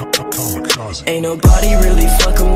Ain't nobody really fucking